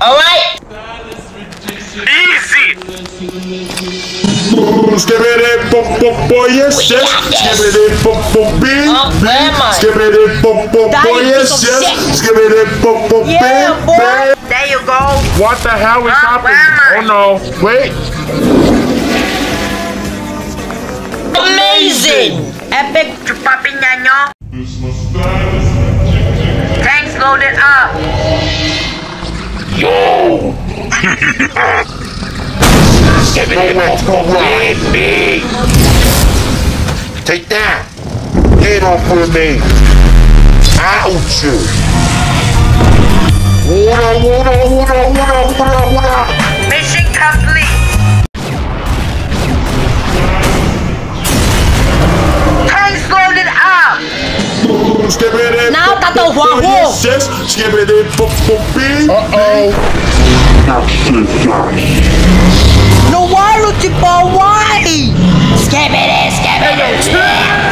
Alright? Easy! Skibidi bop bop boy yes yes. Skibidi bop bop beep. Oh, where am I? Skibidi bop bop Die, boy you yes piece of yes. shit. Skibidi bop bop Yeah, beep. boy. beep. There you go. What the hell is happening? am Oh no! Wait. Amazing! Epic. Chupapi ñaño. Tanks loaded up. Take that. Get off of me. Ouch. Water, water, water, water, water, water. Mission complete. Tanks loaded up. Skibidi Now, Wahoo! Six, skibidi, b. Uh oh. No, why, Lucky Ball? Why? Skibidi, skibidi.